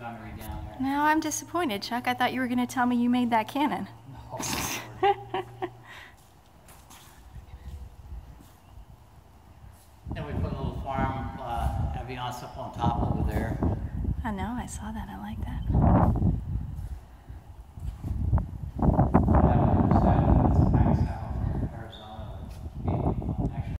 gunnery down there. Now I'm disappointed, Chuck. I thought you were going to tell me you made that cannon. Oh, no. Then we put a little farm, uh, ambiance up on top over there. I know, I saw that. I like that.